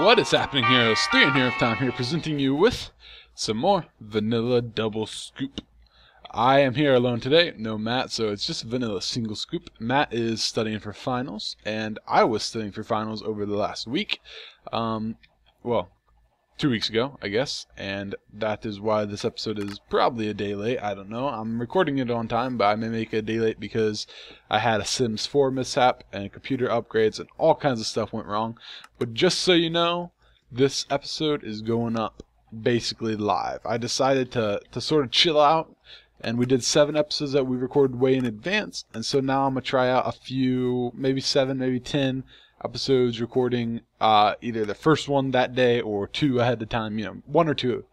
What is happening, here? heroes? Three N Hero of Time here, presenting you with some more vanilla double scoop. I am here alone today, no Matt, so it's just vanilla single scoop. Matt is studying for finals, and I was studying for finals over the last week. Um, well, two weeks ago, I guess, and that is why this episode is probably a day late. I don't know. I'm recording it on time, but I may make it a day late because I had a Sims 4 mishap and computer upgrades and all kinds of stuff went wrong. But just so you know, this episode is going up basically live. I decided to, to sort of chill out, and we did seven episodes that we recorded way in advance, and so now I'm going to try out a few, maybe seven, maybe ten episodes recording uh, either the first one that day or two ahead of time, you know, one or two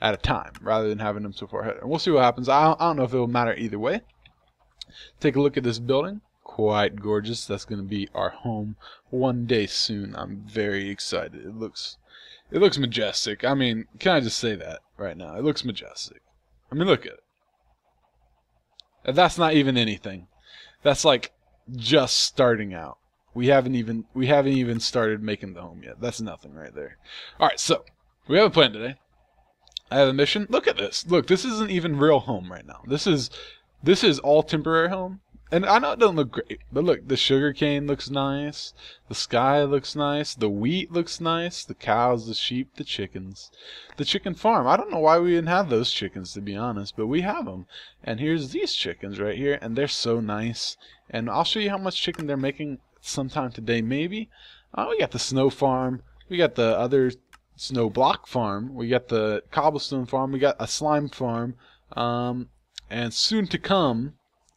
at a time rather than having them so far ahead. And we'll see what happens. I don't, I don't know if it'll matter either way. Take a look at this building quite gorgeous. That's going to be our home one day soon. I'm very excited. It looks it looks majestic. I mean, can I just say that right now? It looks majestic. I mean, look at it. That's not even anything. That's like just starting out. We haven't even we haven't even started making the home yet. That's nothing right there. All right, so we have a plan today. I have a mission. Look at this. Look, this isn't even real home right now. This is this is all temporary home. And I know it doesn't look great, but look, the sugar cane looks nice, the sky looks nice, the wheat looks nice, the cows, the sheep, the chickens. The chicken farm, I don't know why we didn't have those chickens to be honest, but we have them. And here's these chickens right here, and they're so nice. And I'll show you how much chicken they're making sometime today maybe. Uh, we got the snow farm, we got the other snow block farm, we got the cobblestone farm, we got a slime farm, um, and soon to come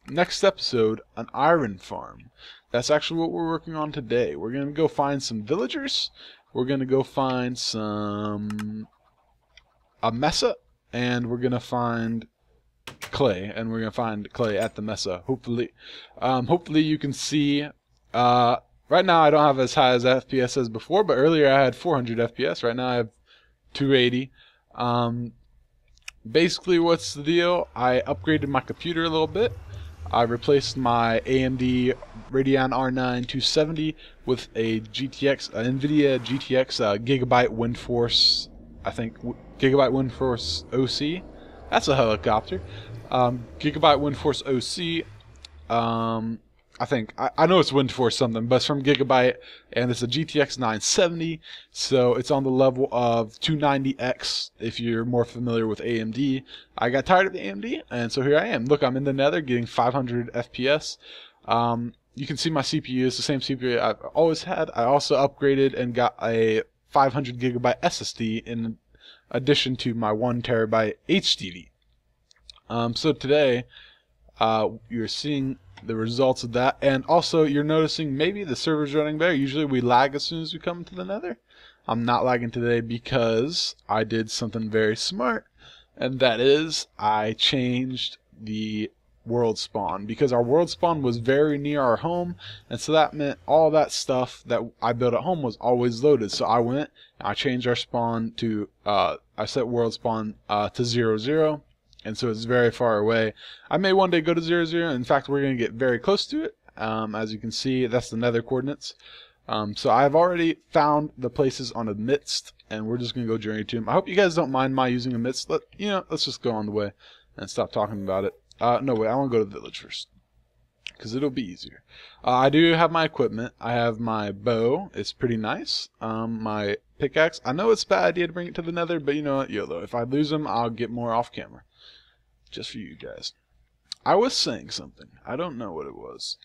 next episode, an iron farm. That's actually what we're working on today. We're going to go find some villagers. We're going to go find some a mesa and we're going to find clay and we're going to find clay at the mesa hopefully um, hopefully you can see uh, right now I don't have as high as FPS as before but earlier I had 400 FPS right now I have 280 um, basically what's the deal I upgraded my computer a little bit I replaced my AMD Radeon R9 270 with a GTX, uh, NVIDIA GTX uh, Gigabyte WindForce, I think Gigabyte WindForce OC. That's a helicopter. Um, Gigabyte WindForce OC. Um, I think I, I, know it's WindForce something, but it's from Gigabyte, and it's a GTX 970, so it's on the level of 290X. If you're more familiar with AMD, I got tired of the AMD, and so here I am. Look, I'm in the Nether, getting 500 FPS. Um, you can see my CPU is the same CPU I've always had. I also upgraded and got a 500 gigabyte SSD in addition to my one terabyte HDD. Um, so today, uh, you're seeing the results of that. And also, you're noticing maybe the server's running better. Usually we lag as soon as we come to the nether. I'm not lagging today because I did something very smart. And that is, I changed the world spawn because our world spawn was very near our home and so that meant all that stuff that I built at home was always loaded so I went I changed our spawn to uh, I set world spawn uh, to zero zero and so it's very far away. I may one day go to zero zero. In fact, we're going to get very close to it. Um, as you can see, that's the nether coordinates. Um, so I've already found the places on Amidst, and we're just going to go journey to them. I hope you guys don't mind my using Amidst. Let, you know, let's just go on the way and stop talking about it. Uh, no, wait, I want to go to the village first because it'll be easier. Uh, I do have my equipment. I have my bow. It's pretty nice. Um, my pickaxe. I know it's a bad idea to bring it to the nether, but you know what? YOLO. If I lose them, I'll get more off camera just for you guys. I was saying something. I don't know what it was.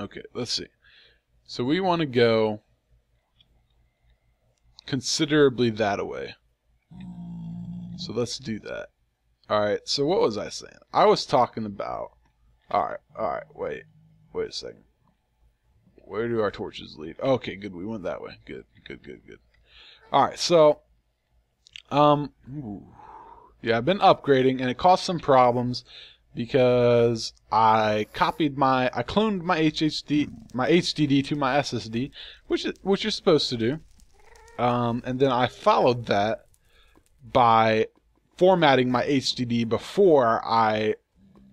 Okay, let's see. So we want to go considerably that away. So let's do that. Alright, so what was I saying? I was talking about... Alright, alright, wait. Wait a second. Where do our torches lead? Okay, good, we went that way. Good, good, good, good. Alright, so... Um... Ooh. Yeah, I've been upgrading, and it caused some problems because I copied my, I cloned my HHD, my HDD to my SSD, which is, which you're supposed to do, um, and then I followed that by formatting my HDD before I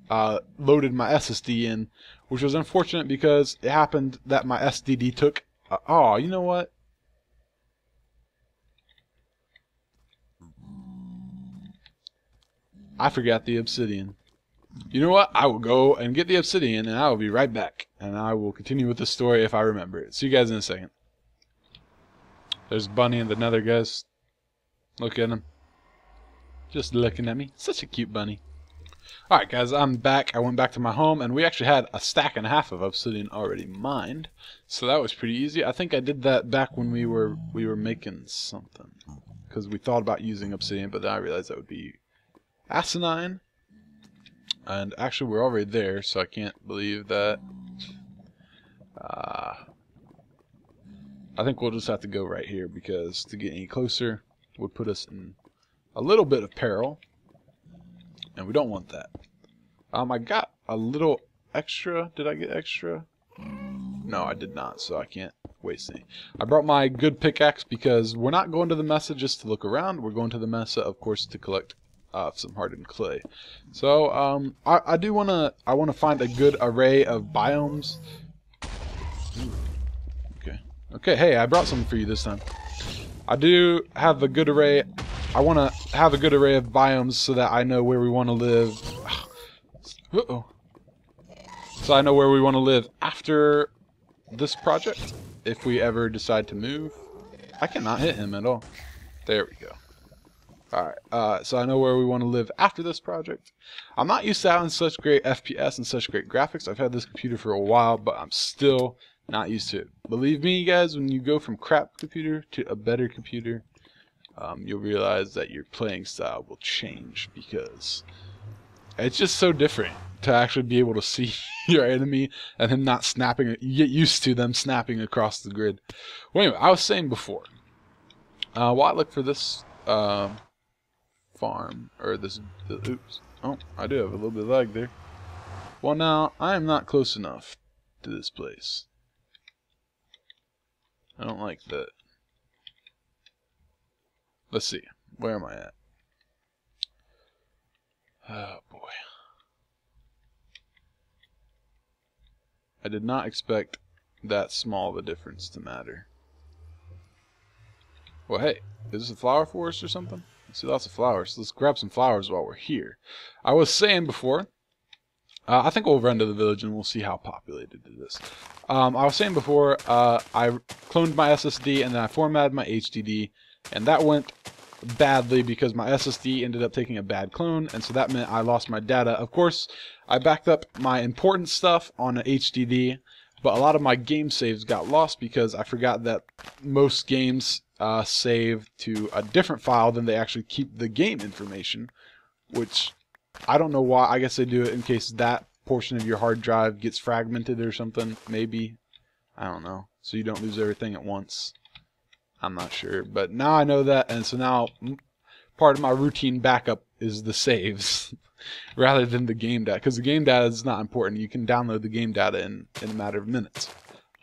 uh, loaded my SSD in, which was unfortunate because it happened that my SSD took. Uh, oh, you know what? I forgot the obsidian. You know what? I will go and get the obsidian, and I will be right back. And I will continue with the story if I remember it. See you guys in a second. There's Bunny and the nether, guys. Look at him. Just looking at me. Such a cute bunny. Alright guys, I'm back. I went back to my home and we actually had a stack and a half of obsidian already mined. So that was pretty easy. I think I did that back when we were we were making something. Because we thought about using obsidian, but then I realized that would be asinine. And actually we're already there, so I can't believe that. Uh, I think we'll just have to go right here because to get any closer would put us in a little bit of peril. And we don't want that. Um, I got a little extra. Did I get extra? No, I did not, so I can't waste any. I brought my good pickaxe because we're not going to the mesa just to look around. We're going to the mesa, of course, to collect uh, some hardened clay. So um, I, I do want to I want to find a good array of biomes. Okay. Okay. Hey, I brought something for you this time. I do have a good array. I want to have a good array of biomes so that I know where we want to live. Uh oh. So I know where we want to live after this project, if we ever decide to move. I cannot hit him at all. There we go. Alright, uh, so I know where we want to live after this project. I'm not used to having such great FPS and such great graphics. I've had this computer for a while, but I'm still not used to it. Believe me, guys, when you go from crap computer to a better computer, um, you'll realize that your playing style will change because it's just so different to actually be able to see your enemy and him not snapping. You get used to them snapping across the grid. Well, anyway, I was saying before, uh, while I look for this uh, farm, or this, oops, oh, I do have a little bit of lag there. Well, now, I am not close enough to this place. I don't like that. Let's see. Where am I at? Oh, boy. I did not expect that small of a difference to matter. Well, hey, is this a flower forest or something? See lots of flowers. Let's grab some flowers while we're here. I was saying before, uh, I think we'll run to the village and we'll see how populated it is. Um, I was saying before, uh, I cloned my SSD and then I formatted my HDD, and that went badly because my SSD ended up taking a bad clone, and so that meant I lost my data. Of course, I backed up my important stuff on an HDD, but a lot of my game saves got lost because I forgot that most games uh, save to a different file than they actually keep the game information, which I don't know why. I guess they do it in case that portion of your hard drive gets fragmented or something. Maybe. I don't know. So you don't lose everything at once. I'm not sure. But now I know that, and so now part of my routine backup is the saves rather than the game data. Because the game data is not important. You can download the game data in, in a matter of minutes.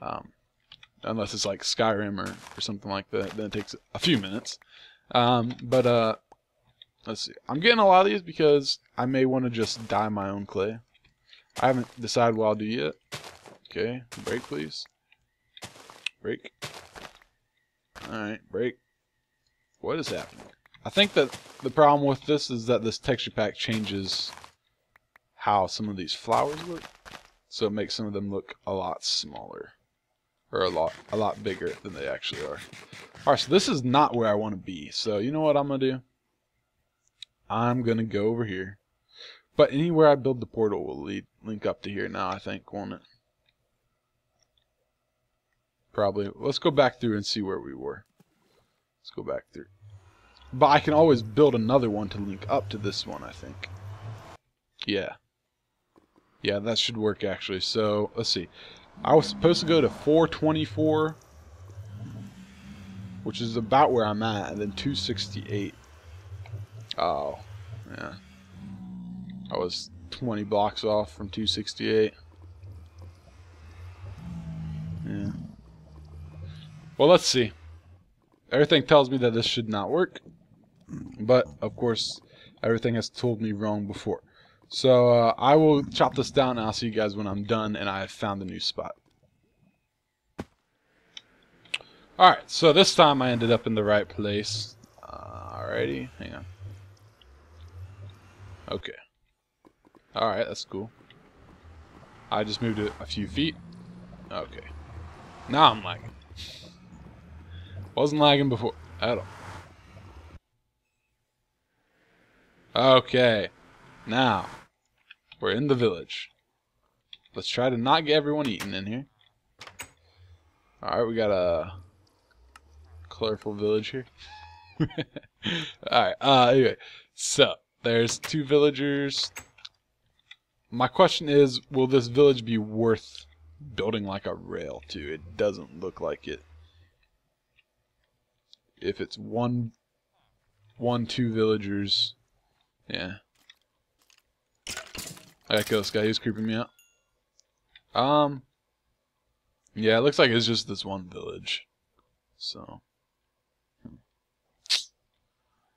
Um, unless it's like Skyrim or, or something like that. Then it takes a few minutes. Um, but uh, let's see. I'm getting a lot of these because I may want to just dye my own clay. I haven't decided what I'll do yet. Okay, break please. Break. Alright, break. What is happening? I think that the problem with this is that this texture pack changes how some of these flowers look. So it makes some of them look a lot smaller or a lot a lot bigger than they actually are. Alright, so this is not where I want to be. So you know what I'm going to do? I'm going to go over here. But anywhere I build the portal will lead link up to here now, I think, won't it? Probably. Let's go back through and see where we were. Let's go back through. But I can always build another one to link up to this one, I think. Yeah. Yeah, that should work actually. So, let's see. I was supposed to go to 424, which is about where I'm at, and then 268. Oh, yeah. I was 20 blocks off from 268. Yeah. Well, let's see. Everything tells me that this should not work. But, of course, everything has told me wrong before. So uh, I will chop this down and I'll see you guys when I'm done and I have found a new spot. Alright, so this time I ended up in the right place. Uh, alrighty, hang on. Okay. Alright, that's cool. I just moved it a few feet. Okay. Now I'm lagging. Wasn't lagging before at all. Okay. Now, we're in the village. Let's try to not get everyone eaten in here. Alright, we got a colorful village here. Alright, uh, anyway. So, there's two villagers. My question is, will this village be worth building like a rail to? It doesn't look like it. If it's one, one, two villagers, yeah. I got this guy. He's creeping me out. Um, yeah, it looks like it's just this one village. So.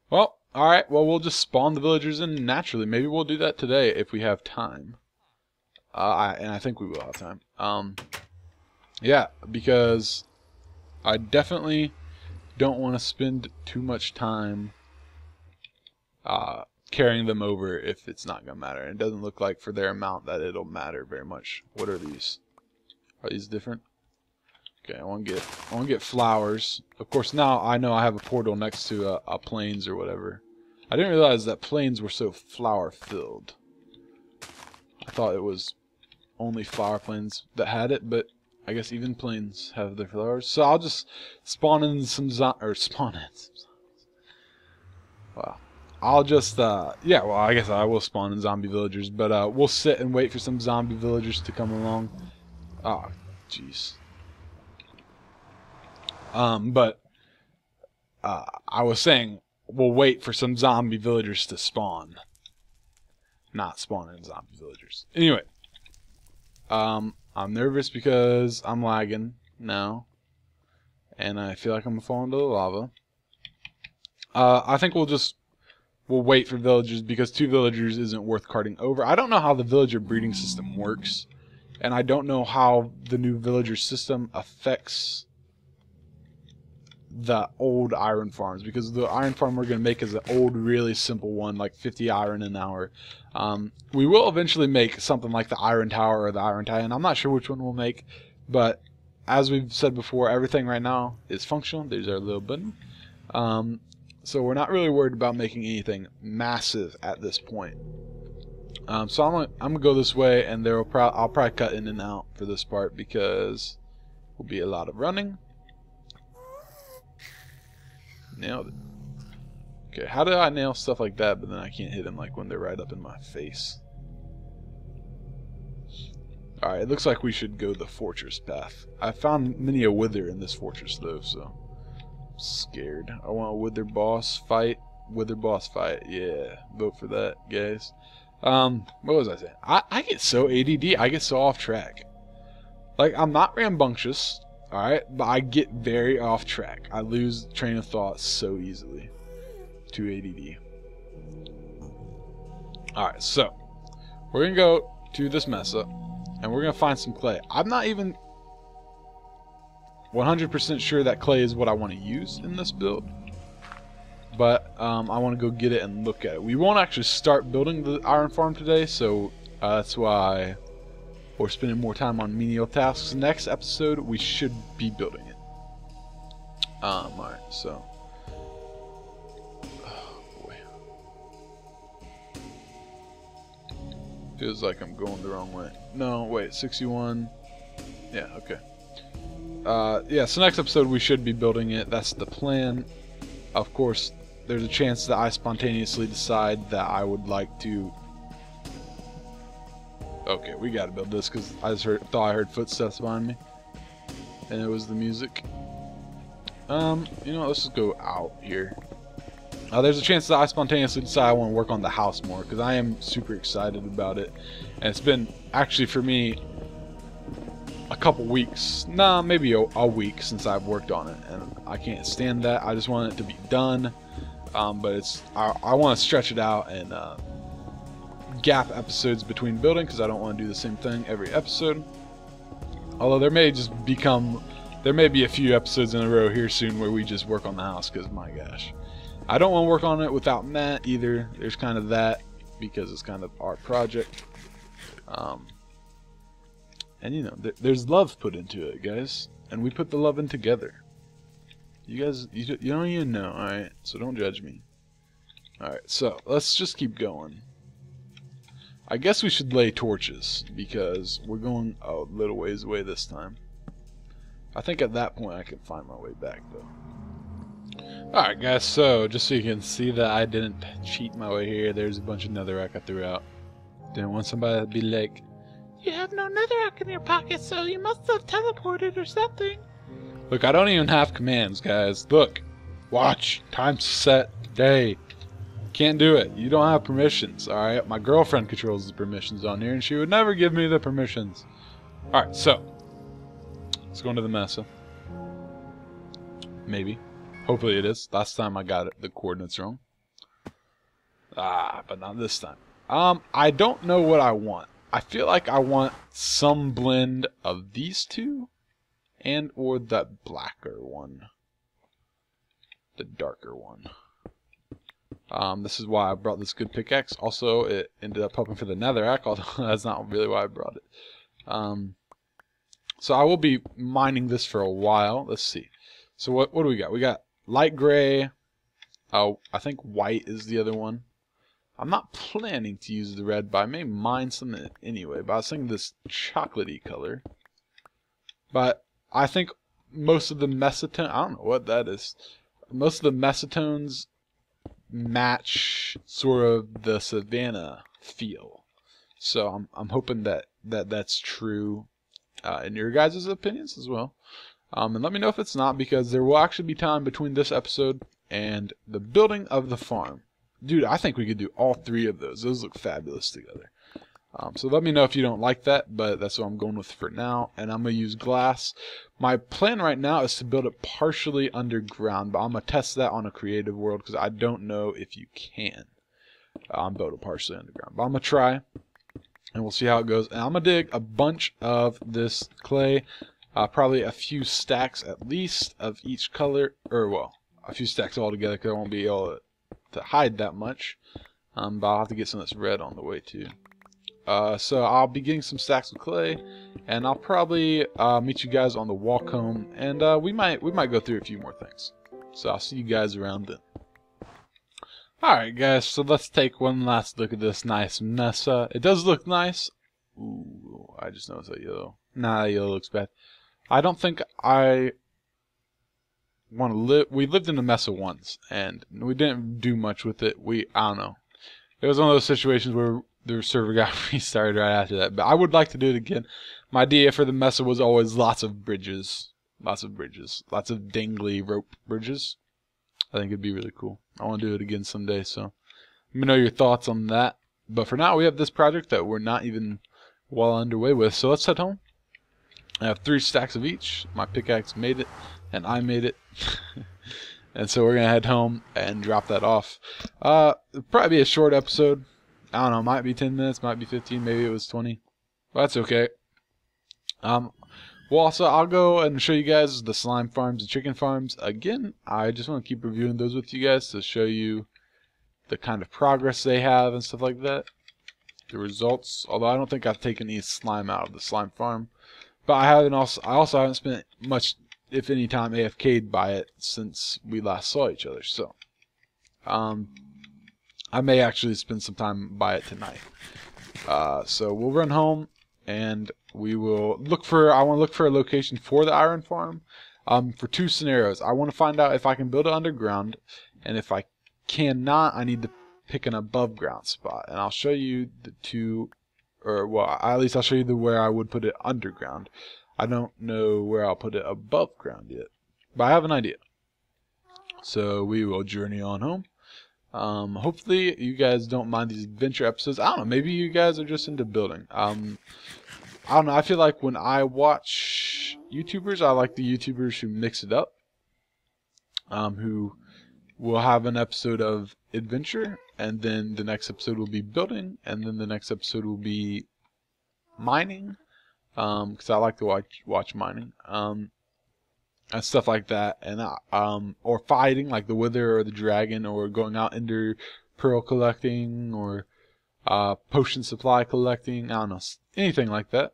Well, alright, well, we'll just spawn the villagers in naturally. Maybe we'll do that today if we have time. Uh, I, and I think we will have time. Um, yeah, because I definitely don't want to spend too much time uh, carrying them over if it's not going to matter. It doesn't look like for their amount that it'll matter very much. What are these? Are these different? Okay, I want to get I want to get flowers. Of course, now I know I have a portal next to a, a plains or whatever. I didn't realize that plains were so flower filled. I thought it was only flower plains that had it, but I guess even plains have their flowers. So I'll just spawn in some zo or spawn in. Some Wow. I'll just uh yeah, well I guess I will spawn in zombie villagers, but uh we'll sit and wait for some zombie villagers to come along. Oh, jeez. Um, but uh, I was saying we'll wait for some zombie villagers to spawn. Not spawn in zombie villagers. Anyway, um, I'm nervous because I'm lagging now, and I feel like I'm falling to the lava. Uh, I think we'll just we'll wait for villagers because two villagers isn't worth carting over. I don't know how the villager breeding system works, and I don't know how the new villager system affects the old iron farms because the iron farm we're going to make is an old really simple one like 50 iron an hour. Um, we will eventually make something like the iron tower or the iron titan i'm not sure which one we'll make but as we've said before everything right now is functional. There's our little button. Um, so we're not really worried about making anything massive at this point um, so I'm gonna, I'm gonna go this way and there will pro I'll probably cut in and out for this part because will be a lot of running Nailed it. Okay, how do I nail stuff like that, but then I can't hit them like when they're right up in my face? Alright, it looks like we should go the fortress path. I found many a wither in this fortress though, so scared. I want a wither boss fight. Wither boss fight. Yeah, vote for that, guys. Um, what was I saying? I, I get so ADD. I get so off track. Like, I'm not rambunctious. Alright, but I get very off track. I lose train of thought so easily. To ADD. Alright, so we're gonna go to this mesa and we're gonna find some clay. I'm not even 100% sure that clay is what I want to use in this build. But um, I want to go get it and look at it. We won't actually start building the iron farm today, so uh, that's why we're spending more time on menial tasks. Next episode, we should be building it. Um, alright, so. Oh. Feels like I'm going the wrong way. No, wait, 61. Yeah, okay. Uh, yeah, so next episode we should be building it. That's the plan. Of course, there's a chance that I spontaneously decide that I would like to Okay, we gotta build this because I just heard, thought I heard footsteps behind me. And it was the music. Um, you know, let's just go out here. Uh, there's a chance that I spontaneously decide I want to work on the house more because I am super excited about it. And it's been actually for me a couple weeks, nah, maybe a, a week since I've worked on it. And I can't stand that. I just want it to be done. Um, but it's I, I want to stretch it out and uh, gap episodes between building because I don't want to do the same thing every episode. Although there may just become, there may be a few episodes in a row here soon where we just work on the house because my gosh. I don't want to work on it without Matt either. There's kind of that because it's kind of our project. Um, and you know, th there's love put into it, guys, and we put the love in together. You guys, you, you don't even know, alright? So don't judge me. Alright, so let's just keep going. I guess we should lay torches because we're going a little ways away this time. I think at that point I can find my way back though. Alright guys, so just so you can see that I didn't cheat my way here, there's a bunch of netherrack I threw out. Didn't want somebody to be like, You have no netherrack in your pocket, so you must have teleported or something. Look, I don't even have commands, guys. Look, watch, time set, day. Can't do it. You don't have permissions, alright? My girlfriend controls the permissions on here, and she would never give me the permissions. Alright, so. Let's go into the mesa. Maybe. Hopefully it is. Last time I got it, the coordinates wrong. Ah, but not this time. Um, I don't know what I want. I feel like I want some blend of these two and or that blacker one. The darker one. Um, this is why I brought this good pickaxe. Also, it ended up helping for the netherrack, although that's not really why I brought it. Um, so I will be mining this for a while. Let's see. So what what do we got? We got light gray. Oh, I think white is the other one. I'm not planning to use the red, but I may mine some anyway. But I was thinking this chocolatey color. But I think most of the mesotone, I don't know what that is. Most of the mesotones match sort of the savannah feel. So I'm I'm hoping that that that's true uh, in your guys' opinions as well. Um, and let me know if it's not because there will actually be time between this episode and the building of the farm. Dude, I think we could do all three of those. Those look fabulous together. Um, so let me know if you don't like that, but that's what I'm going with for now. And I'm going to use glass. My plan right now is to build it partially underground, but I'm going to test that on a creative world because I don't know if you can um, build it partially underground. But I'm going to try, and we'll see how it goes. And I'm going to dig a bunch of this clay, uh, probably a few stacks at least of each color, or well, a few stacks all together because I won't be able to, to hide that much. Um, but I'll have to get some that's red on the way too. Uh, so I'll be getting some stacks of clay, and I'll probably uh, meet you guys on the walk home, and uh, we might we might go through a few more things. So I'll see you guys around then. Alright guys, so let's take one last look at this nice mesa. It does look nice. Ooh, I just noticed that yellow. Nah, that yellow looks bad. I don't think I want to live. We lived in a mesa once, and we didn't do much with it. We, I don't know. It was one of those situations where the server got restarted right after that. But I would like to do it again. My idea for the mesa was always lots of bridges. Lots of bridges. Lots of dangly rope bridges. I think it'd be really cool. I want to do it again someday, so let me know your thoughts on that. But for now, we have this project that we're not even well underway with. So let's head home. I have three stacks of each. My pickaxe made it, and I made it. and so we're going to head home and drop that off. Uh, it'll probably be a short episode. I don't know, might be 10 minutes, might be 15, maybe it was 20. But that's okay. Um, well, also, I'll go and show you guys the slime farms and chicken farms. Again, I just want to keep reviewing those with you guys to show you the kind of progress they have and stuff like that. The results, although I don't think I've taken any slime out of the slime farm. But I haven't also, I also haven't spent much, if any time, AFK'd by it since we last saw each other. So, um, I may actually spend some time by it tonight. Uh, so we'll run home and we will look for. I want to look for a location for the iron farm. Um, for two scenarios, I want to find out if I can build it underground, and if I cannot, I need to pick an above ground spot. And I'll show you the two, or well, at least I'll show you the where I would put it underground. I don't know where I'll put it above ground yet, but I have an idea. So we will journey on home. Um, hopefully you guys don't mind these adventure episodes. I don't know, maybe you guys are just into building. Um, I don't know, I feel like when I watch YouTubers, I like the YouTubers who mix it up. Um, who will have an episode of adventure, and then the next episode will be building, and then the next episode will be mining. Um, because I like to watch watch mining. Um, and stuff like that, and uh, um, or fighting like the Wither or the Dragon, or going out into pearl collecting, or uh, potion supply collecting. I don't know, anything like that.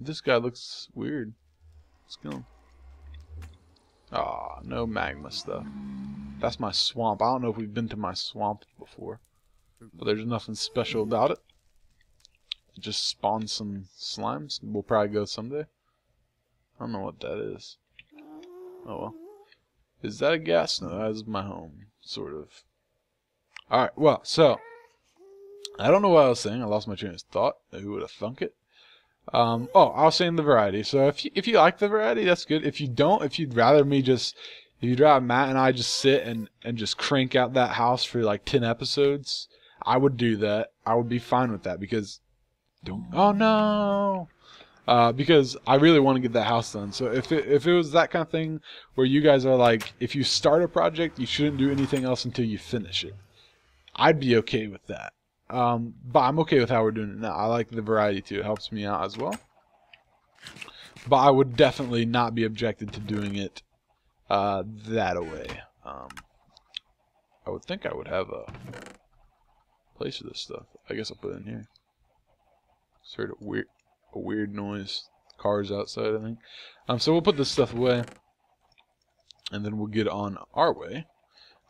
This guy looks weird. Let's go. Ah, no magma stuff. That's my swamp. I don't know if we've been to my swamp before, but there's nothing special about it. it Just spawn some slimes. We'll probably go someday. I don't know what that is. Oh well. Is that a gas? No, that is my home, sort of. Alright, well, so. I don't know what I was saying. I lost my train of thought. Who would have thunk it? Um, oh, I was saying the variety. So if you, if you like the variety, that's good. If you don't, if you'd rather me just, if you'd rather Matt and I just sit and, and just crank out that house for like 10 episodes, I would do that. I would be fine with that because, don't, oh no, uh, because I really want to get that house done. So if it, if it was that kind of thing where you guys are like, if you start a project, you shouldn't do anything else until you finish it. I'd be okay with that. Um, but I'm okay with how we're doing it now. I like the variety too. It helps me out as well. But I would definitely not be objected to doing it uh, that away. Um, I would think I would have a place for this stuff. I guess I'll put it in here. Just heard a weird, a weird noise. Cars outside, I think. Um, so we'll put this stuff away, and then we'll get on our way.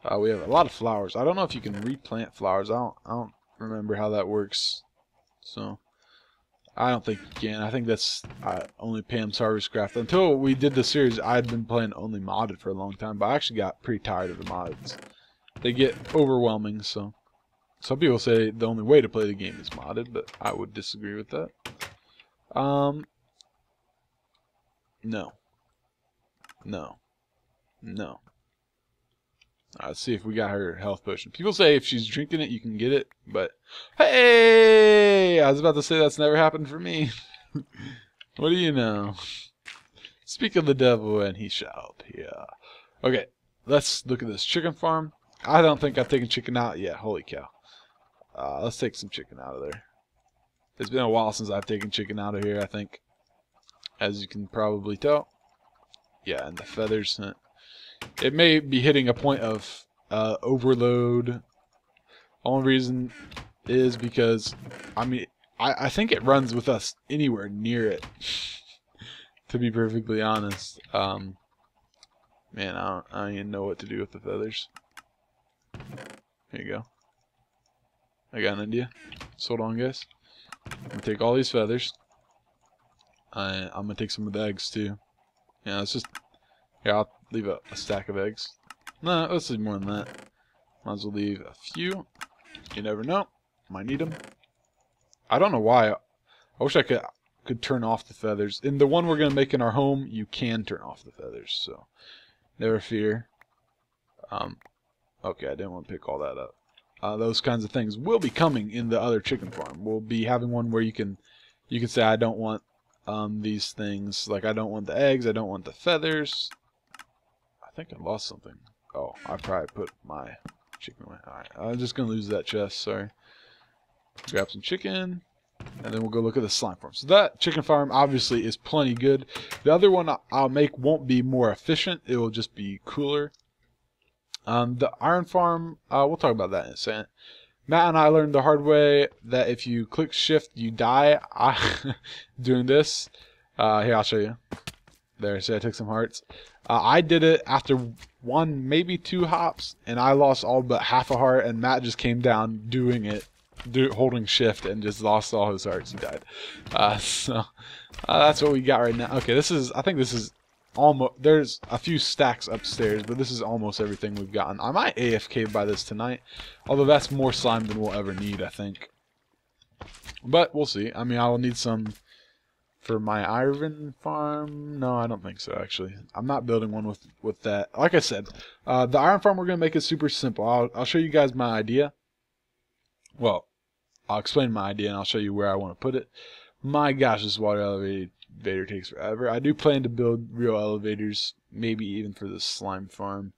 Uh, we have a lot of flowers. I don't know if you can replant flowers. I don't. I don't remember how that works. So I don't think you can. I think that's uh, only Pam's Harvest Craft. Until we did the series, I had been playing only modded for a long time, but I actually got pretty tired of the mods. They get overwhelming, so some people say the only way to play the game is modded, but I would disagree with that. Um, no, no, no. Let's see if we got her health potion. People say if she's drinking it, you can get it, but hey, I was about to say that's never happened for me. what do you know? Speak of the devil, and he shall appear. Okay, let's look at this chicken farm. I don't think I've taken chicken out yet. Holy cow! Uh, let's take some chicken out of there. It's been a while since I've taken chicken out of here. I think, as you can probably tell. Yeah, and the feathers. It may be hitting a point of uh, overload. Only reason is because, I mean, I, I think it runs with us anywhere near it. to be perfectly honest. Um, man, I don't, I don't even know what to do with the feathers. Here you go. I got an idea. So hold on, guys. I'm gonna take all these feathers. I, I'm gonna take some of the eggs too. Yeah, it's just. Yeah, I'll leave a, a stack of eggs. No, let's leave more than that. Might as well leave a few. You never know. Might need them. I don't know why. I wish I could could turn off the feathers. In the one we're going to make in our home, you can turn off the feathers. So, never fear. Um, okay, I didn't want to pick all that up. Uh, those kinds of things will be coming in the other chicken farm. We'll be having one where you can you can say I don't want um, these things. Like I don't want the eggs. I don't want the feathers. I think I lost something. Oh, I probably put my chicken away. Alright, I'm just going to lose that chest, sorry. Grab some chicken, and then we'll go look at the slime farm. So that chicken farm obviously is plenty good. The other one I'll make won't be more efficient. It will just be cooler. Um, the iron farm, uh, we'll talk about that in a second. Matt and I learned the hard way that if you click shift, you die. I, doing this. Uh, here, I'll show you. There, see I took some hearts. Uh, I did it after one, maybe two hops, and I lost all but half a heart, and Matt just came down doing it, do, holding shift, and just lost all his hearts. He died. Uh, so uh, that's what we got right now. Okay, this is, I think this is almost, there's a few stacks upstairs, but this is almost everything we've gotten. I might AFK by this tonight, although that's more slime than we'll ever need, I think. But we'll see. I mean, I will need some for my iron farm. No, I don't think so. Actually, I'm not building one with with that. Like I said, uh, the iron farm we're gonna make is super simple. I'll I'll show you guys my idea. Well, I'll explain my idea and I'll show you where I want to put it. My gosh, this water elevator takes forever. I do plan to build real elevators, maybe even for the slime farm.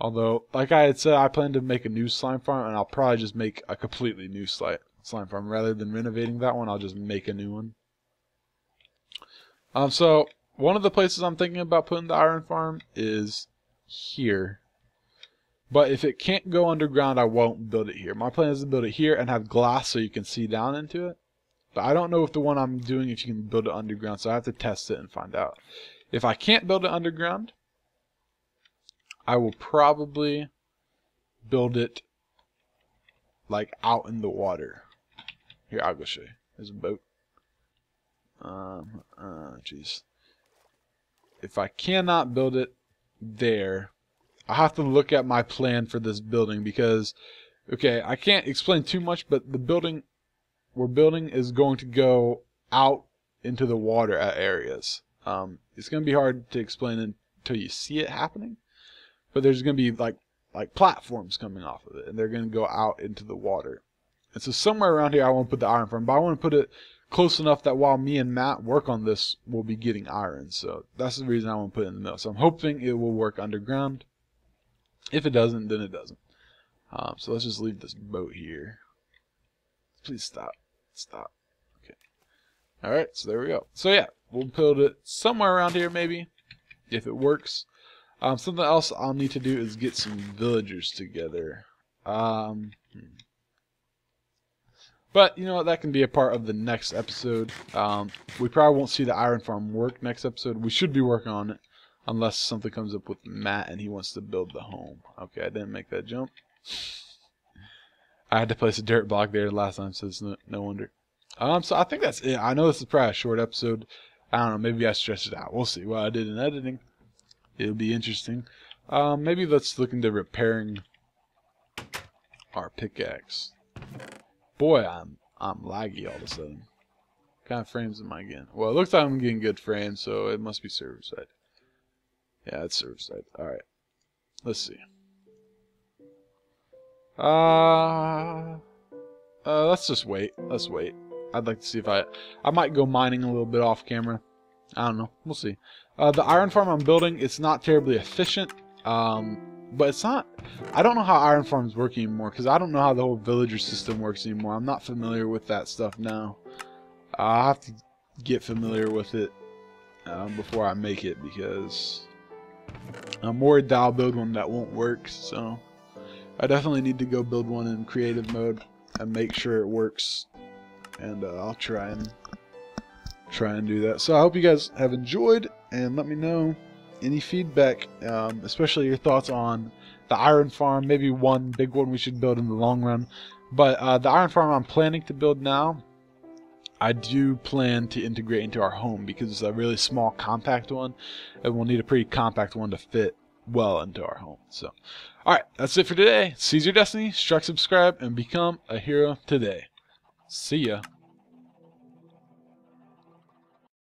Although, like I had said, I plan to make a new slime farm, and I'll probably just make a completely new slime farm rather than renovating that one. I'll just make a new one. Um, so one of the places I'm thinking about putting the iron farm is here. But if it can't go underground, I won't build it here. My plan is to build it here and have glass so you can see down into it. But I don't know if the one I'm doing, if you can build it underground, so I have to test it and find out. If I can't build it underground, I will probably build it like out in the water. Here, I'll go show you. There's a boat. Um, uh, jeez. If I cannot build it there, I have to look at my plan for this building because, okay, I can't explain too much, but the building we're building is going to go out into the water at areas. Um, it's going to be hard to explain until you see it happening, but there's going to be like like platforms coming off of it, and they're going to go out into the water. And so somewhere around here, I want to put the iron farm, but I want to put it close enough that while me and Matt work on this, we'll be getting iron. So that's the reason I want to put it in the middle. So I'm hoping it will work underground. If it doesn't, then it doesn't. Um, so let's just leave this boat here. Please stop. Stop. Okay. Alright, so there we go. So yeah, we'll build it somewhere around here maybe, if it works. Um, something else I'll need to do is get some villagers together. Um, hmm. But, you know what, that can be a part of the next episode. Um, we probably won't see the iron farm work next episode. We should be working on it. Unless something comes up with Matt and he wants to build the home. Okay, I didn't make that jump. I had to place a dirt block there last time, so it's no, no wonder. Um, so I think that's it. I know this is probably a short episode. I don't know, maybe I stressed it out. We'll see what I did in editing. It'll be interesting. Um, maybe let's look into repairing our pickaxe. Boy, I'm I'm laggy all of a sudden. What kind of frames am I getting? Well, it looks like I'm getting good frames, so it must be server side. Yeah, it's server side. Alright. Let's see. Uh, uh, let's just wait. Let's wait. I'd like to see if I... I might go mining a little bit off camera. I don't know. We'll see. Uh, the iron farm I'm building, it's not terribly efficient. Um, but it's not... I don't know how iron farms work anymore, because I don't know how the whole villager system works anymore. I'm not familiar with that stuff now. I'll have to get familiar with it um, before I make it, because I'm worried that I'll build one that won't work, so... I definitely need to go build one in creative mode and make sure it works. And uh, I'll try and try and do that. So I hope you guys have enjoyed and let me know any feedback, um, especially your thoughts on the iron farm. Maybe one big one we should build in the long run. But uh, the iron farm I'm planning to build now, I do plan to integrate into our home because it's a really small compact one and we'll need a pretty compact one to fit well into our home. So, alright, that's it for today. Seize your destiny, strike subscribe, and become a hero today. See ya.